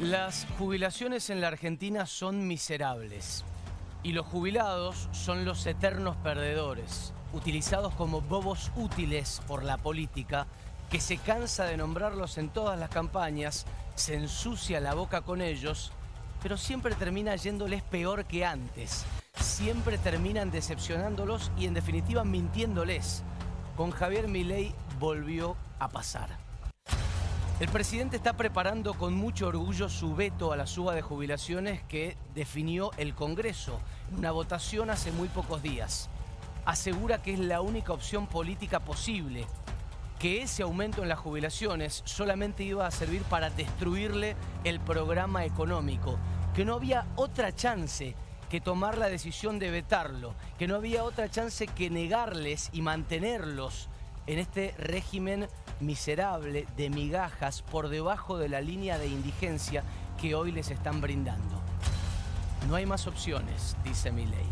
Las jubilaciones en la Argentina son miserables y los jubilados son los eternos perdedores, utilizados como bobos útiles por la política, que se cansa de nombrarlos en todas las campañas, se ensucia la boca con ellos, pero siempre termina yéndoles peor que antes. Siempre terminan decepcionándolos y en definitiva mintiéndoles. Con Javier Milei volvió a pasar. El presidente está preparando con mucho orgullo su veto a la suba de jubilaciones que definió el Congreso en una votación hace muy pocos días. Asegura que es la única opción política posible, que ese aumento en las jubilaciones solamente iba a servir para destruirle el programa económico, que no había otra chance que tomar la decisión de vetarlo, que no había otra chance que negarles y mantenerlos en este régimen miserable de migajas por debajo de la línea de indigencia que hoy les están brindando. No hay más opciones, dice mi ley.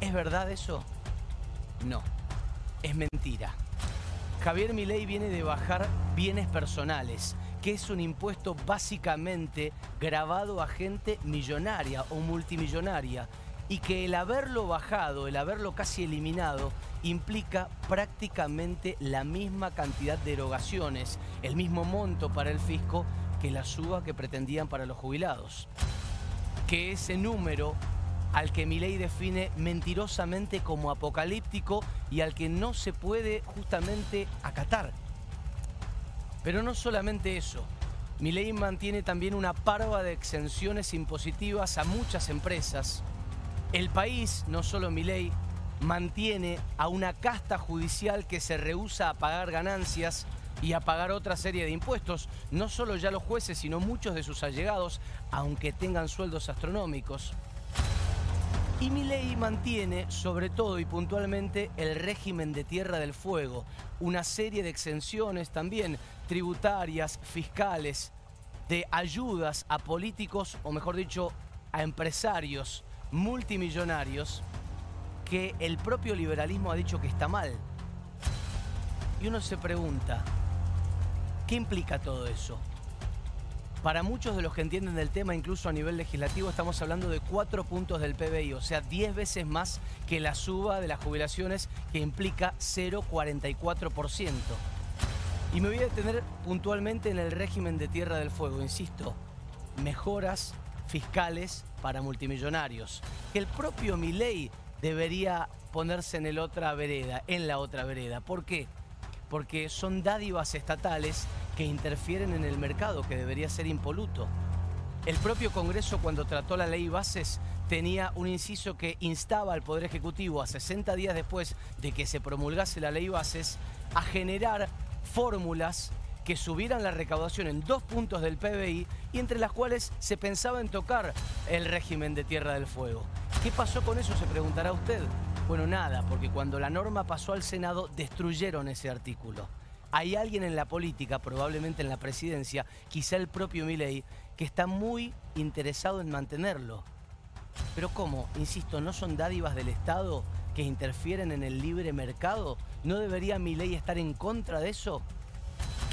¿Es verdad eso? No, es mentira. Javier Milei viene de bajar bienes personales, que es un impuesto básicamente grabado a gente millonaria o multimillonaria, y que el haberlo bajado, el haberlo casi eliminado, implica prácticamente la misma cantidad de erogaciones, el mismo monto para el fisco que la suba que pretendían para los jubilados. Que ese número al que mi ley define mentirosamente como apocalíptico y al que no se puede justamente acatar. Pero no solamente eso, mi ley mantiene también una parva de exenciones impositivas a muchas empresas. El país, no solo mi ley, mantiene a una casta judicial que se rehúsa a pagar ganancias y a pagar otra serie de impuestos, no solo ya los jueces, sino muchos de sus allegados, aunque tengan sueldos astronómicos. Y mi ley mantiene, sobre todo y puntualmente, el régimen de Tierra del Fuego, una serie de exenciones también tributarias, fiscales, de ayudas a políticos, o mejor dicho, a empresarios multimillonarios que el propio liberalismo ha dicho que está mal. Y uno se pregunta, ¿qué implica todo eso? Para muchos de los que entienden del tema, incluso a nivel legislativo, estamos hablando de cuatro puntos del PBI, o sea, 10 veces más que la suba de las jubilaciones que implica 0,44%. Y me voy a detener puntualmente en el régimen de Tierra del Fuego, insisto, mejoras fiscales para multimillonarios, que el propio Milei debería ponerse en, el otra vereda, en la otra vereda. ¿Por qué? Porque son dádivas estatales que interfieren en el mercado, que debería ser impoluto. El propio Congreso cuando trató la ley bases tenía un inciso que instaba al Poder Ejecutivo a 60 días después de que se promulgase la ley bases a generar fórmulas que subieran la recaudación en dos puntos del PBI y entre las cuales se pensaba en tocar el régimen de Tierra del Fuego. ¿Qué pasó con eso? Se preguntará usted. Bueno, nada, porque cuando la norma pasó al Senado destruyeron ese artículo. Hay alguien en la política, probablemente en la presidencia, quizá el propio Milei, que está muy interesado en mantenerlo. Pero ¿cómo? Insisto, ¿no son dádivas del Estado que interfieren en el libre mercado? ¿No debería Milei estar en contra de eso?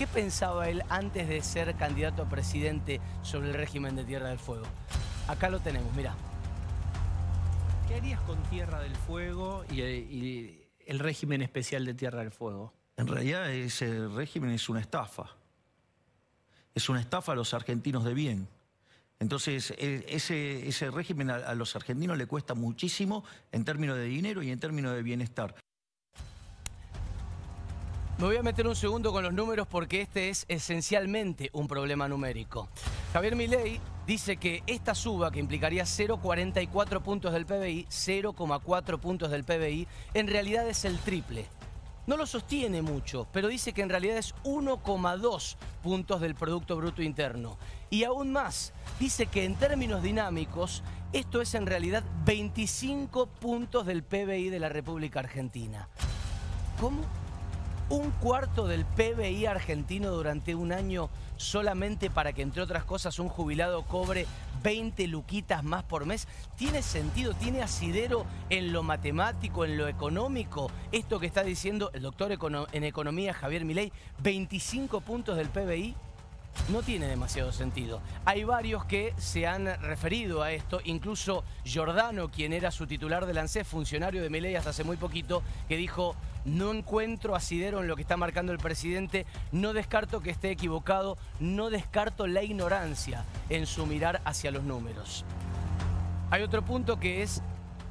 ¿Qué pensaba él antes de ser candidato a presidente sobre el régimen de Tierra del Fuego? Acá lo tenemos, mira. ¿Qué harías con Tierra del Fuego y, el régimen especial de Tierra del Fuego? En realidad ese régimen es una estafa. Es una estafa a los argentinos de bien. Entonces, e, ese, ese régimen a los argentinos le cuesta muchísimo en términos de dinero y en términos de bienestar. Me voy a meter un segundo con los números porque este es esencialmente un problema numérico. Javier Milei dice que esta suba, que implicaría 0,44 puntos del PBI, 0,4 puntos del PBI, en realidad es el triple. No lo sostiene mucho, pero dice que en realidad es 1,2 puntos del Producto Bruto Interno. Y aún más, dice que en términos dinámicos, esto es en realidad 25 puntos del PBI de la República Argentina. ¿Cómo? Un cuarto del PBI argentino durante un año solamente para que, entre otras cosas, un jubilado cobre 20 luquitas más por mes? ¿Tiene sentido? ¿Tiene asidero en lo matemático, en lo económico? Esto que está diciendo el doctor en economía Javier Milei, 25 puntos del PBI. no tiene demasiado sentido. Hay varios que se han referido a esto, incluso Giordano, quien era su titular de ANSES, funcionario de Milei hasta hace muy poquito, que dijo, no encuentro asidero en lo que está marcando el presidente, no descarto que esté equivocado, no descarto la ignorancia en su mirar hacia los números. Hay otro punto que es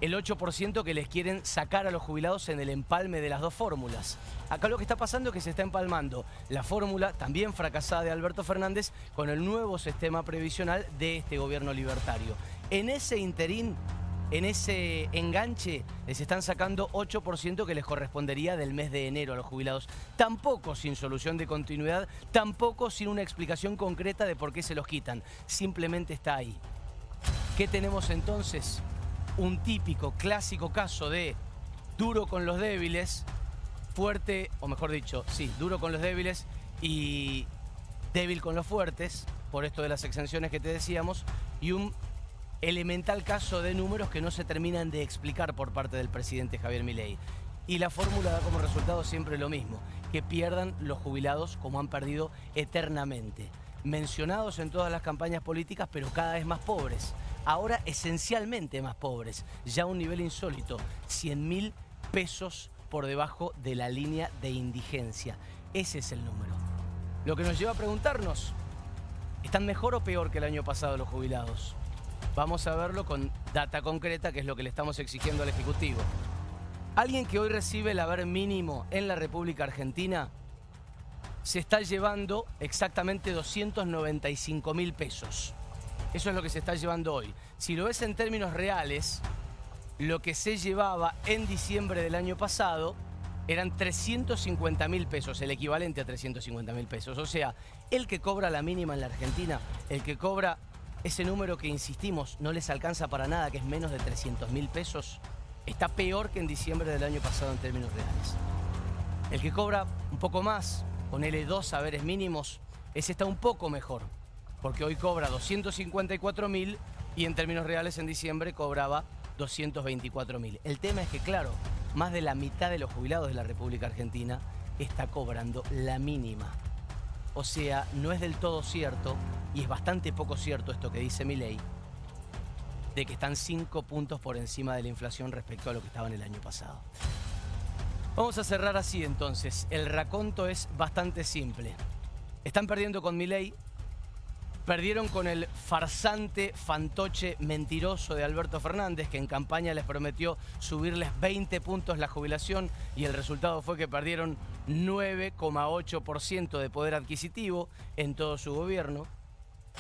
el 8% que les quieren sacar a los jubilados en el empalme de las dos fórmulas. Acá lo que está pasando es que se está empalmando la fórmula, también fracasada de Alberto Fernández, con el nuevo sistema previsional de este gobierno libertario. En ese interín, en ese enganche, les están sacando 8% que les correspondería del mes de enero a los jubilados. Tampoco sin solución de continuidad, tampoco sin una explicación concreta de por qué se los quitan. Simplemente está ahí. ¿Qué tenemos entonces? un típico, clásico caso de duro con los débiles, fuerte, o mejor dicho, sí, duro con los débiles y débil con los fuertes, por esto de las exenciones que te decíamos, y un elemental caso de números que no se terminan de explicar por parte del presidente Javier Milei. Y la fórmula da como resultado siempre lo mismo, que pierdan los jubilados como han perdido eternamente. Mencionados en todas las campañas políticas, pero cada vez más pobres ahora esencialmente más pobres, ya a un nivel insólito, 100 mil pesos por debajo de la línea de indigencia. Ese es el número. Lo que nos lleva a preguntarnos, ¿están mejor o peor que el año pasado los jubilados? Vamos a verlo con data concreta, que es lo que le estamos exigiendo al Ejecutivo. Alguien que hoy recibe el haber mínimo en la República Argentina se está llevando exactamente 295 mil pesos. Eso es lo que se está llevando hoy. Si lo ves en términos reales, lo que se llevaba en diciembre del año pasado eran 350 mil pesos, el equivalente a 350 mil pesos. O sea, el que cobra la mínima en la Argentina, el que cobra ese número que insistimos no les alcanza para nada, que es menos de 300 mil pesos, está peor que en diciembre del año pasado en términos reales. El que cobra un poco más, ponele dos saberes mínimos, ese está un poco mejor porque hoy cobra 254 mil y en términos reales en diciembre cobraba 224 mil. El tema es que, claro, más de la mitad de los jubilados de la República Argentina está cobrando la mínima. O sea, no es del todo cierto, y es bastante poco cierto esto que dice mi ley, de que están 5 puntos por encima de la inflación respecto a lo que estaba en el año pasado. Vamos a cerrar así entonces. El raconto es bastante simple. Están perdiendo con mi ley Perdieron con el farsante fantoche mentiroso de Alberto Fernández, que en campaña les prometió subirles 20 puntos la jubilación y el resultado fue que perdieron 9,8% de poder adquisitivo en todo su gobierno.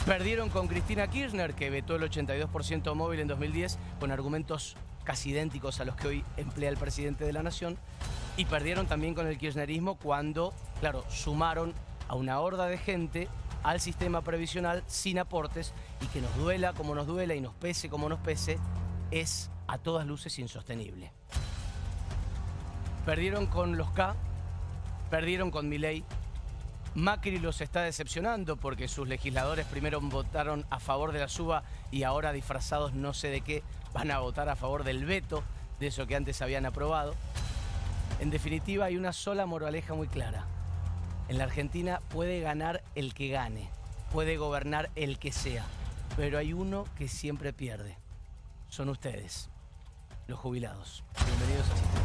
Perdieron con Cristina Kirchner, que vetó el 82% móvil en 2010 con argumentos casi idénticos a los que hoy emplea el presidente de la Nación. Y perdieron también con el kirchnerismo cuando, claro, sumaron a una horda de gente al sistema previsional sin aportes y que nos duela como nos duela y nos pese como nos pese, es a todas luces insostenible. Perdieron con los K, perdieron con Milei. Macri los está decepcionando porque sus legisladores primero votaron a favor de la suba y ahora disfrazados no sé de qué van a votar a favor del veto de eso que antes habían aprobado. En definitiva, hay una sola moraleja muy clara. En la Argentina puede ganar el que gane, puede gobernar el que sea, pero hay uno que siempre pierde. Son ustedes, los jubilados. Bienvenidos a